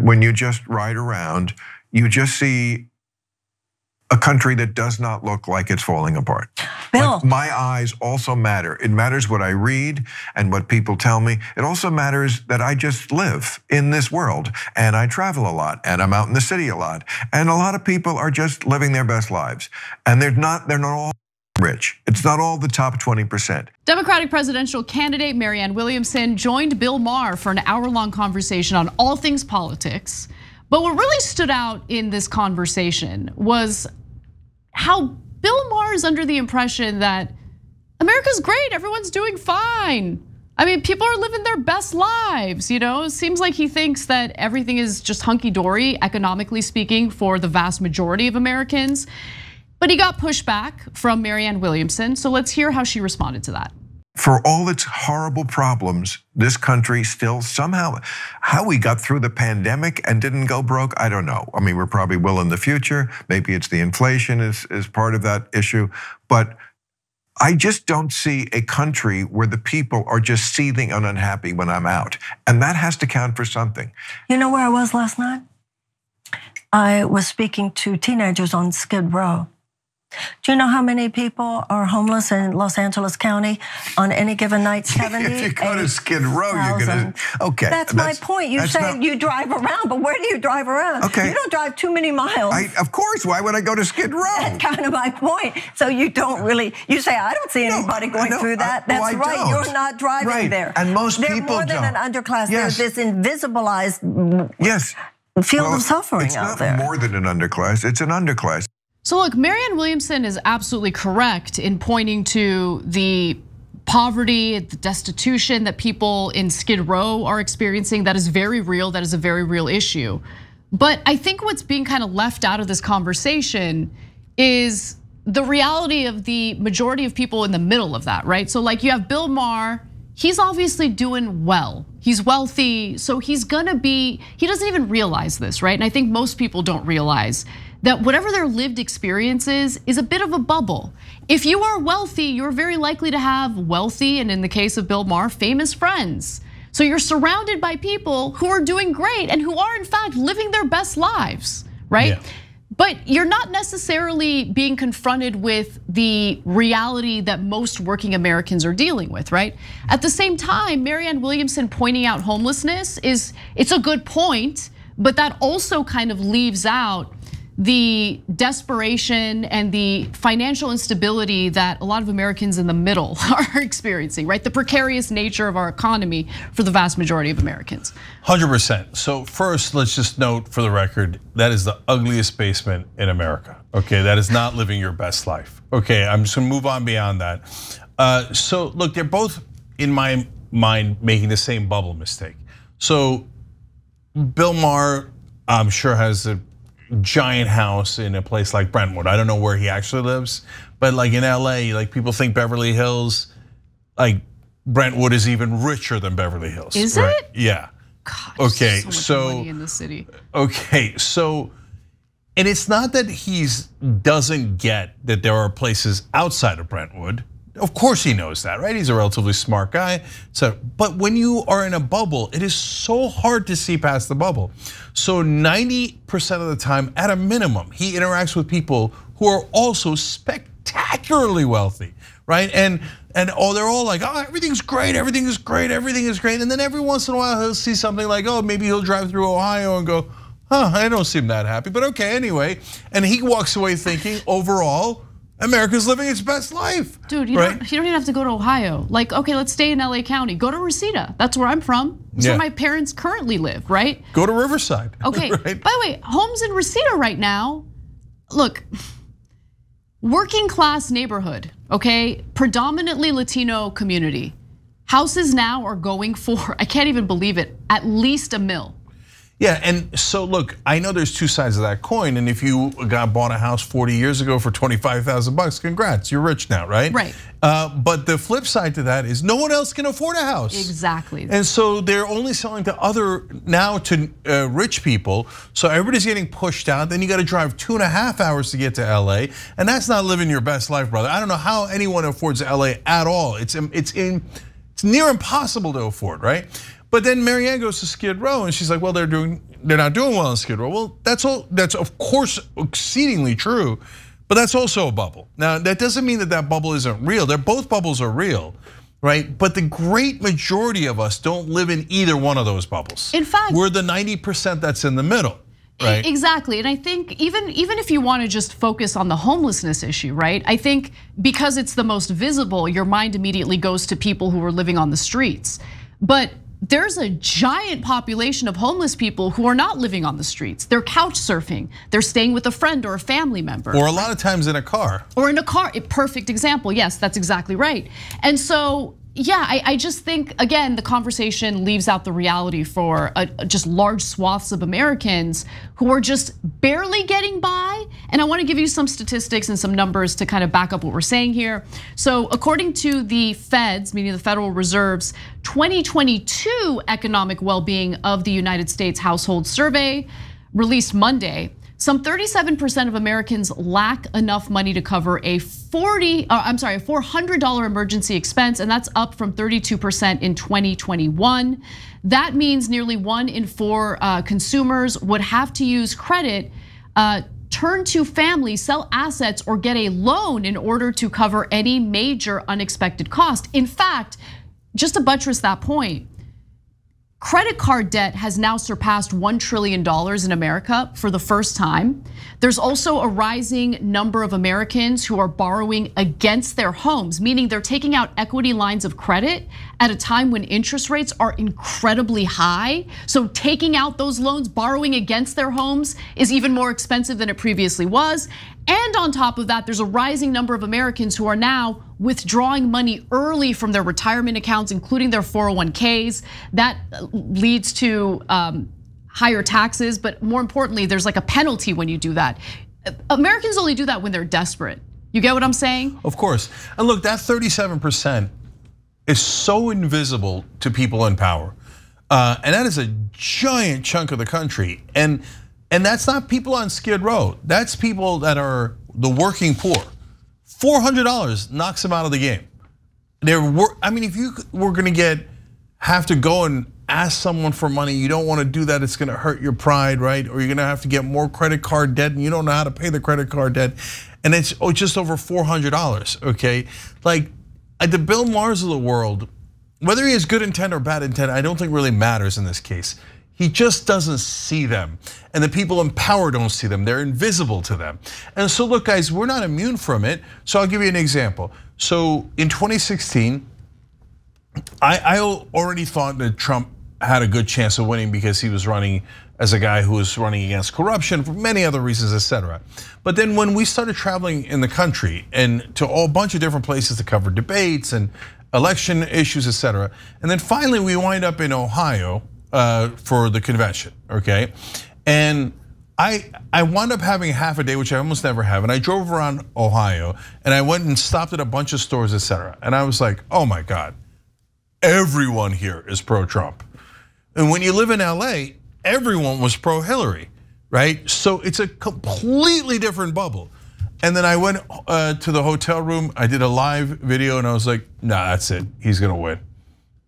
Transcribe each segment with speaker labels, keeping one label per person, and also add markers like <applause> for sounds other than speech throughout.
Speaker 1: When you just ride around, you just see a country that does not look like it's falling apart.
Speaker 2: Bill.
Speaker 1: Like my eyes also matter. It matters what I read and what people tell me. It also matters that I just live in this world and I travel a lot and I'm out in the city a lot. And a lot of people are just living their best lives. And they're not, they're not all rich. It's not all the top 20%.
Speaker 3: Democratic presidential candidate Marianne Williamson joined Bill Maher for an hour long conversation on all things politics. But what really stood out in this conversation was how Bill Maher is under the impression that America's great, everyone's doing fine. I mean, people are living their best lives, you know? It seems like he thinks that everything is just hunky dory, economically speaking, for the vast majority of Americans. But he got pushback from Marianne Williamson. So let's hear how she responded to that
Speaker 1: for all its horrible problems, this country still somehow, how we got through the pandemic and didn't go broke, I don't know. I mean, we're probably will in the future. Maybe it's the inflation is, is part of that issue. But I just don't see a country where the people are just seething and unhappy when I'm out. And that has to count for something.
Speaker 2: You know where I was last night? I was speaking to teenagers on Skid Row. Do you know how many people are homeless in Los Angeles County on any given night? 70. <laughs>
Speaker 1: if you go to Skid Row, you're gonna okay.
Speaker 2: That's, that's my point. You say not, you drive around, but where do you drive around?
Speaker 1: Okay.
Speaker 2: You don't drive too many miles.
Speaker 1: I, of course. Why would I go to Skid Row?
Speaker 2: That's kind of my point. So you don't really. You say I don't see anybody no, going no, through uh, that.
Speaker 1: Oh, I,
Speaker 2: that's
Speaker 1: well,
Speaker 2: right.
Speaker 1: Don't.
Speaker 2: You're not driving
Speaker 1: right.
Speaker 2: there.
Speaker 1: And most
Speaker 2: They're
Speaker 1: people
Speaker 2: more than
Speaker 1: don't.
Speaker 2: an underclass.
Speaker 1: Yes.
Speaker 2: There's this invisibilized.
Speaker 1: Yes.
Speaker 2: Field
Speaker 1: well,
Speaker 2: of suffering out there.
Speaker 1: It's not more than an underclass. It's an underclass.
Speaker 3: So look, Marianne Williamson is absolutely correct in pointing to the poverty, the destitution that people in Skid Row are experiencing. That is very real. That is a very real issue. But I think what's being kind of left out of this conversation is the reality of the majority of people in the middle of that, right? So like you have Bill Maher, he's obviously doing well. He's wealthy, so he's gonna be, he doesn't even realize this, right? And I think most people don't realize that whatever their lived experience is, is a bit of a bubble. If you are wealthy, you're very likely to have wealthy, and in the case of Bill Maher, famous friends. So you're surrounded by people who are doing great and who are in fact living their best lives, right? Yeah. But you're not necessarily being confronted with the reality that most working Americans are dealing with, right? At the same time, Marianne Williamson pointing out homelessness is it's a good point, but that also kind of leaves out the desperation and the financial instability that a lot of Americans in the middle <laughs> are experiencing, right? The precarious nature of our economy for the vast majority of Americans.
Speaker 4: 100%. So, first, let's just note for the record that is the ugliest basement in America. Okay, that is not living your best life. Okay, I'm just gonna move on beyond that. Uh, so, look, they're both, in my mind, making the same bubble mistake. So, Bill Maher, I'm sure, has a giant house in a place like Brentwood. I don't know where he actually lives, but like in LA, like people think Beverly Hills, like Brentwood is even richer than Beverly Hills.
Speaker 3: Is right? it?
Speaker 4: Yeah.
Speaker 3: God,
Speaker 4: okay,
Speaker 3: so,
Speaker 4: so
Speaker 3: in the city.
Speaker 4: Okay, so and it's not that he's doesn't get that there are places outside of Brentwood. Of course he knows that, right? He's a relatively smart guy. So, but when you are in a bubble, it is so hard to see past the bubble. So 90% of the time, at a minimum, he interacts with people who are also spectacularly wealthy, right? And and oh, they're all like, oh, everything's great, everything is great, everything is great. And then every once in a while, he'll see something like, oh, maybe he'll drive through Ohio and go, huh, I don't seem that happy, but okay, anyway. And he walks away thinking, overall, America's living its best life.
Speaker 3: Dude, you, right? don't, you don't even have to go to Ohio. Like, okay, let's stay in LA County. Go to Reseda. That's where I'm from. That's yeah. where my parents currently live, right?
Speaker 4: Go to Riverside. <laughs>
Speaker 3: Okay, right? by the way, homes in Reseda right now, look, working class neighborhood, okay? Predominantly Latino community. Houses now are going for, I can't even believe it, at least a mill.
Speaker 4: Yeah, and so look, I know there's two sides of that coin, and if you got bought a house 40 years ago for 25,000 bucks, congrats, you're rich now, right?
Speaker 3: Right.
Speaker 4: Uh, but the flip side to that is no one else can afford a house.
Speaker 3: Exactly.
Speaker 4: And so they're only selling to other now to uh, rich people. So everybody's getting pushed out. Then you got to drive two and a half hours to get to LA, and that's not living your best life, brother. I don't know how anyone affords LA at all. It's it's in it's near impossible to afford, right? But then Marianne goes to Skid Row and she's like, well, they're doing they're not doing well in Skid Row. Well, that's all. That's of course exceedingly true, but that's also a bubble. Now that doesn't mean that that bubble isn't real. They're both bubbles are real, right? But the great majority of us don't live in either one of those bubbles.
Speaker 3: In fact,
Speaker 4: we're the ninety percent that's in the middle. Right.
Speaker 3: Exactly. And I think even even if you want to just focus on the homelessness issue, right? I think because it's the most visible, your mind immediately goes to people who are living on the streets. But there's a giant population of homeless people who are not living on the streets. They're couch surfing. They're staying with a friend or a family member.
Speaker 4: Or a lot of times in a car.
Speaker 3: Or in a car. A perfect example. Yes, that's exactly right. And so yeah, I, I, just think again the conversation leaves out the reality for a, just large swaths of Americans who are just barely getting by. And I want to give you some statistics and some numbers to kind of back up what we're saying here. So, according to the Feds, meaning the Federal Reserve's 2022 economic well-being of the United States household survey released Monday, some 37% of Americans lack enough money to cover a 40, uh, I'm sorry, a $400 emergency expense, and that's up from 32% in 2021. That means nearly one in four uh, consumers would have to use credit, uh, turn to family, sell assets, or get a loan in order to cover any major unexpected cost. In fact, just to buttress that point, Credit card debt has now surpassed $1 trillion in America for the first time. There's also a rising number of Americans who are borrowing against their homes, meaning they're taking out equity lines of credit at a time when interest rates are incredibly high. So taking out those loans, borrowing against their homes is even more expensive than it previously was. And on top of that, there's a rising number of Americans who are now withdrawing money early from their retirement accounts, including their 401ks. That leads to um, higher taxes, but more importantly, there's like a penalty when you do that. Americans only do that when they're desperate. You get what I'm saying?
Speaker 4: Of course. And look, that 37% is so invisible to people in power. Uh, and that is a giant chunk of the country. And and that's not people on Skid Row. That's people that are the working poor. $400 knocks them out of the game. They're, I mean, if you were gonna get, have to go and ask someone for money, you don't wanna do that, it's gonna hurt your pride, right? Or you're gonna have to get more credit card debt and you don't know how to pay the credit card debt. And it's oh, just over $400, okay? Like, Uh, the Bill Mahers of the world, whether he has good intent or bad intent, I don't think really matters in this case. He just doesn't see them. And the people in power don't see them. They're invisible to them. And so, look, guys, we're not immune from it. So, I'll give you an example. So, in 2016, I, I already thought that Trump had a good chance of winning because he was running as a guy who was running against corruption for many other reasons, etc. But then when we started traveling in the country and to a bunch of different places to cover debates and election issues, etc. And then finally we wind up in Ohio uh, for the convention, okay? And I I wound up having half a day, which I almost never have, and I drove around Ohio and I went and stopped at a bunch of stores, etc. And I was like, oh my God, everyone here is pro-Trump. And when you live in LA, everyone was pro-Hillary, right? So it's a completely different bubble. And then I went uh, to the hotel room, I did a live video, and I was like, nah, that's it, he's gonna win.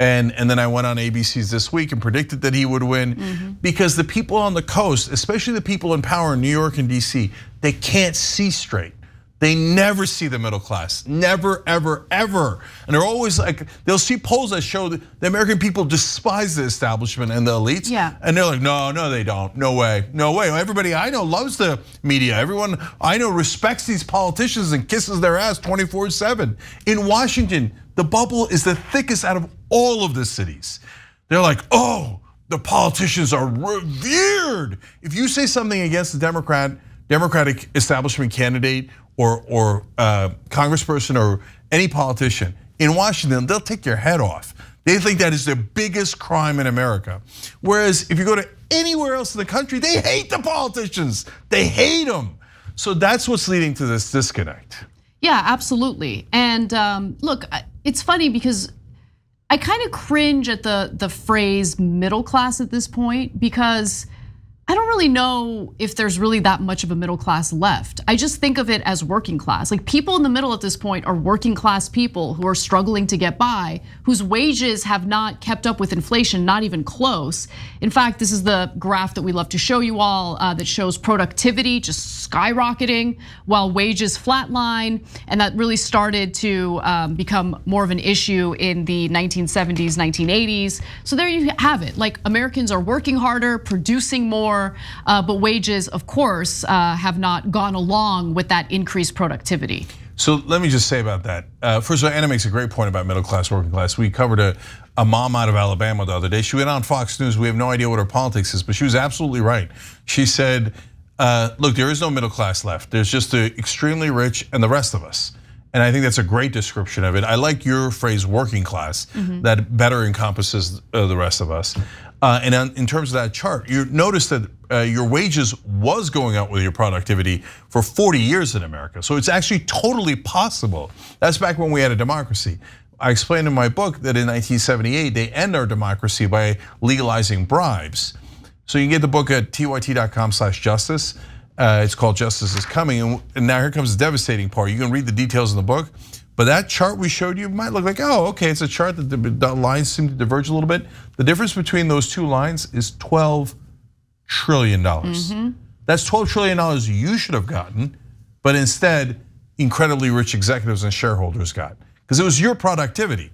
Speaker 4: And, and then I went on ABC's this week and predicted that he would win mm -hmm. because the people on the coast, especially the people in power in New York and DC, they can't see straight. They never see the middle class, never, ever, ever. And they're always like, they'll see polls that show that the American people despise the establishment and the elites.
Speaker 3: Yeah.
Speaker 4: And they're like, no, no, they don't. No way, no way. Everybody I know loves the media. Everyone I know respects these politicians and kisses their ass 24 7. In Washington, the bubble is the thickest out of all of the cities. They're like, oh, the politicians are revered. If you say something against the Democrat, Democratic establishment candidate or, or uh, congressperson or any politician in Washington, they'll take your head off. They think that is the biggest crime in America. Whereas if you go to anywhere else in the country, they hate the politicians. They hate them. So that's what's leading to this disconnect.
Speaker 3: Yeah, absolutely. And um, look, it's funny because I kind of cringe at the the phrase middle class at this point because I don't really know if there's really that much of a middle class left. I just think of it as working class. Like people in the middle at this point are working class people who are struggling to get by, whose wages have not kept up with inflation, not even close. In fact, this is the graph that we love to show you all uh, that shows productivity just skyrocketing while wages flatline. And that really started to um, become more of an issue in the 1970s, 1980s. So there you have it. Like Americans are working harder, producing more more, uh, but wages, of course, uh, have not gone along with that increased productivity.
Speaker 4: So let me just say about that. Uh, first of all, Ana makes a great point about middle class, working class. We covered a, a mom out of Alabama the other day. She went on Fox News. We have no idea what her politics is, but she was absolutely right. She said, uh, look, there is no middle class left. There's just the extremely rich and the rest of us. And I think that's a great description of it. I like your phrase working class, mm -hmm. that better encompasses the rest of us. Uh, and in terms of that chart, you notice that uh, your wages was going up with your productivity for 40 years in America. So it's actually totally possible. That's back when we had a democracy. I explained in my book that in 1978, they end our democracy by legalizing bribes. So you can get the book at tyt.com slash justice. Uh, it's called Justice is Coming. And now here comes the devastating part. You can read the details in the book. But that chart we showed you might look like, oh, okay, it's a chart that the lines seem to diverge a little bit. The difference between those two lines is 12 trillion dollars. Mm -hmm. That's 12 trillion dollars you should have gotten, but instead incredibly rich executives and shareholders got because it was your productivity.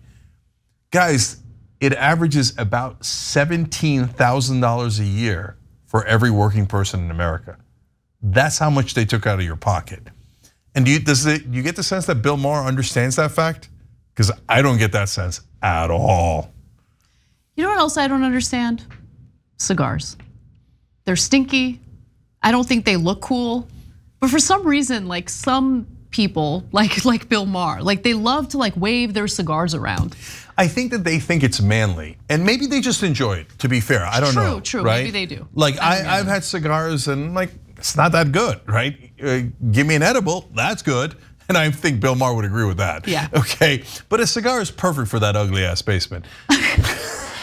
Speaker 4: Guys, it averages about $17,000 a year for every working person in America. That's how much they took out of your pocket. And do you, does it, you get the sense that Bill Maher understands that fact? Because I don't get that sense at all.
Speaker 3: You know what else I don't understand? Cigars. They're stinky. I don't think they look cool. But for some reason, like some people, like <laughs> like Bill Maher, like they love to like wave their cigars around.
Speaker 4: I think that they think it's manly, and maybe they just enjoy it. To be fair, I don't
Speaker 3: true,
Speaker 4: know.
Speaker 3: True, true.
Speaker 4: Right?
Speaker 3: Maybe they do.
Speaker 4: Like I, I've had cigars, and like it's not that good, right? Uh, give me an edible, that's good. <laughs> And I think Bill Maher would agree with that.
Speaker 3: Yeah. <laughs>
Speaker 4: Okay. But a cigar is perfect for that ugly ass basement.
Speaker 3: Okay. <laughs>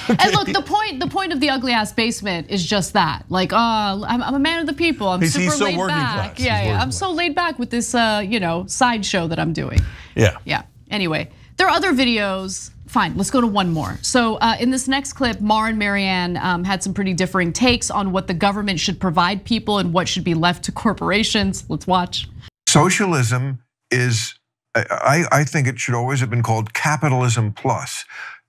Speaker 3: And look, the point the point of the ugly ass basement is just that. Like, oh, I'm, I'm a man of the people. I'm
Speaker 4: he's,
Speaker 3: super
Speaker 4: he's so
Speaker 3: laid back.
Speaker 4: Class.
Speaker 3: Yeah, yeah. I'm
Speaker 4: class.
Speaker 3: so laid back with this, uh, you know, sideshow that I'm doing.
Speaker 4: Yeah.
Speaker 3: Yeah. Anyway, there are other videos Fine, let's go to one more. So uh, in this next clip, Mar and Marianne um, had some pretty differing takes on what the government should provide people and what should be left to corporations. Let's watch.
Speaker 1: Socialism is, I, I think it should always have been called capitalism plus.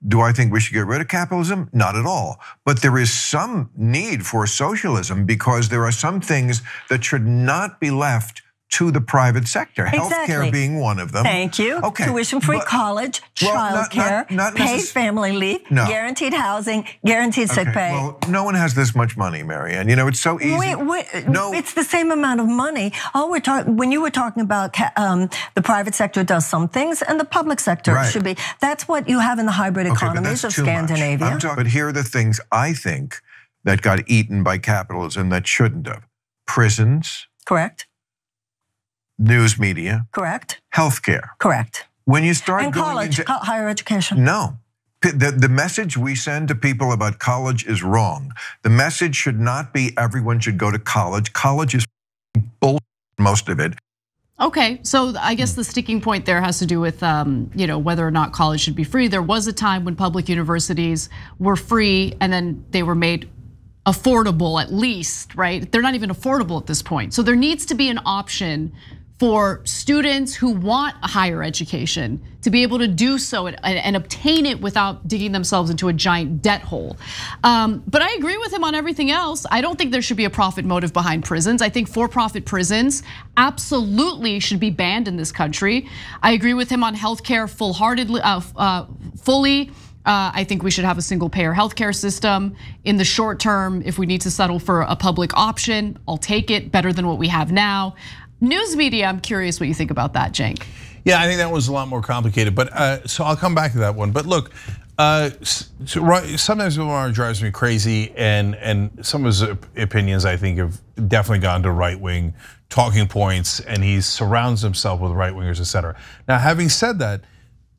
Speaker 1: Do I think we should get rid of capitalism? Not at all. But there is some need for socialism because there are some things that should not be left to the private sector,
Speaker 2: exactly.
Speaker 1: healthcare being one of them.
Speaker 2: Thank you.
Speaker 1: Okay.
Speaker 2: Tuition-free college, well, childcare, paid family leave, no. guaranteed housing, guaranteed sick pay.
Speaker 1: Well, no one has this much money, Marianne. You know, it's so easy.
Speaker 2: Wait, wait, no. It's the same amount of money. All we're talking, when you were talking about um, the private sector does some things and the public sector
Speaker 1: right.
Speaker 2: should be. That's what you have in the hybrid
Speaker 1: okay,
Speaker 2: economies of Scandinavia.
Speaker 1: Talking, but here are the things I think that got eaten by capitalism that shouldn't have. Prisons.
Speaker 2: Correct
Speaker 1: news media.
Speaker 2: Correct.
Speaker 1: Healthcare.
Speaker 2: Correct.
Speaker 1: When you start
Speaker 2: and
Speaker 1: going
Speaker 2: college,
Speaker 1: into
Speaker 2: higher education.
Speaker 1: No. The, the message we send to people about college is wrong. The message should not be everyone should go to college. College is bullshit, most of it.
Speaker 3: Okay, so I guess the sticking point there has to do with um, you know whether or not college should be free. There was a time when public universities were free, and then they were made affordable at least, right? They're not even affordable at this point. So there needs to be an option for students who want a higher education to be able to do so and, obtain it without digging themselves into a giant debt hole. Um, but I agree with him on everything else. I don't think there should be a profit motive behind prisons. I think for-profit prisons absolutely should be banned in this country. I agree with him on healthcare full-heartedly, uh, uh, fully. Uh, I think we should have a single payer healthcare system. In the short term, if we need to settle for a public option, I'll take it better than what we have now. News media, I'm curious what you think about that, Cenk.
Speaker 4: Yeah, I think that was a lot more complicated, but uh, so I'll come back to that one. But look, uh, sometimes Bill drives me crazy, and and some of his opinions I think have definitely gone to right wing talking points, and he surrounds himself with right wingers, etc. Now, having said that,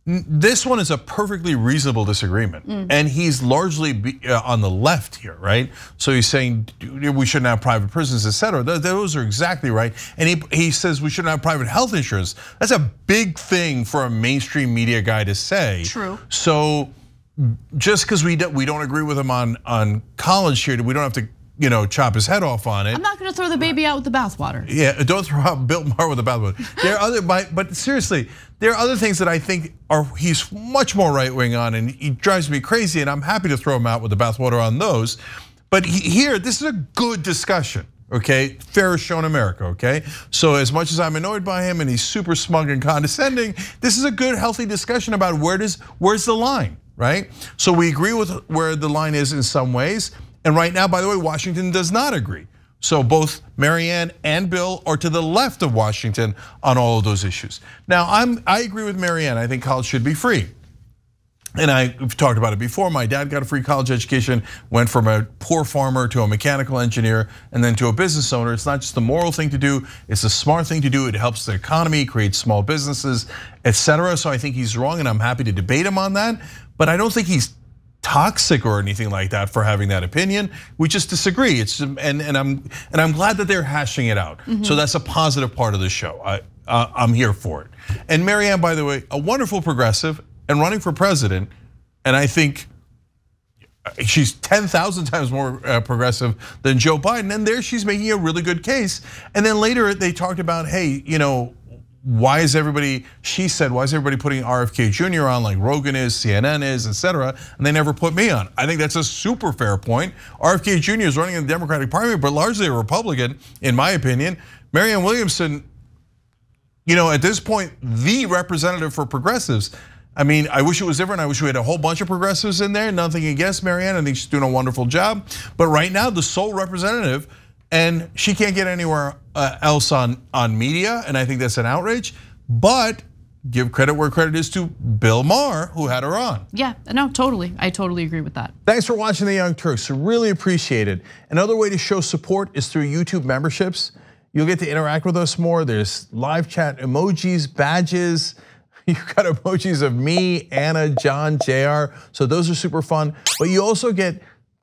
Speaker 4: this one is a perfectly reasonable disagreement, mm. and he's largely uh, on the left here, right? So he's saying we shouldn't have private prisons, et cetera. Those are exactly right. And he he says we shouldn't have private health insurance. That's a big thing for a mainstream media guy to say.
Speaker 3: True.
Speaker 4: So just because we don't, we don't agree with him on on college here, we don't have to you know, chop his head off on it.
Speaker 3: I'm not going to throw the baby out with the bathwater.
Speaker 4: Yeah, <laughs> don't throw out Bill Maher with the bathwater. There are other, but seriously, there are other things that I think are he's much more right wing on, and he drives me crazy. And I'm happy to throw him out with the bathwater on those. But here, this is a good discussion. Okay, fair show in America. Okay, so as much as I'm annoyed by him and he's super smug and condescending, this is a good, healthy discussion about where does where's the line, right? So we agree with where the line is in some ways. And right now, by the way, Washington does not agree. So both Marianne and Bill are to the left of Washington on all of those issues. Now, I'm, I agree with Marianne. I think college should be free. And I've talked about it before. My dad got a free college education, went from a poor farmer to a mechanical engineer, and then to a business owner. It's not just a moral thing to do, it's a smart thing to do. It helps the economy, creates small businesses, etc. So I think he's wrong, and I'm happy to debate him on that. But I don't think he's toxic or anything like that for having that opinion. We just disagree. It's and and I'm and I'm glad that they're hashing it out. Mm -hmm. So that's a positive part of the show. I uh, I'm here for it. And Marianne, by the way, a wonderful progressive and running for president, and I think she's 10,000 times more uh, progressive than Joe Biden. And there she's making a really good case. And then later they talked about, hey, you know, why is everybody, she said, why is everybody putting RFK Jr. on like Rogan is, CNN is, et cetera, and they never put me on? I think that's a super fair point. RFK Jr. is running in the Democratic primary, but largely a Republican, in my opinion. Marianne Williamson, you know, at this point, the representative for progressives. I mean, I wish it was different. I wish we had a whole bunch of progressives in there. Nothing against Marianne. I think she's doing a wonderful job. But right now, the sole representative and she can't get anywhere uh, else on, on media, and I think that's an outrage. But give credit where credit is to Bill Maher, who had her on.
Speaker 3: Yeah, no, totally. I totally agree with that.
Speaker 4: Thanks for watching The Young Turks. Really appreciate it. Another way to show support is through YouTube memberships. You'll get to interact with us more. There's live chat emojis, badges. <laughs> You've got <laughs> emojis of me, Ana, John, JR. So those are super fun. But you also get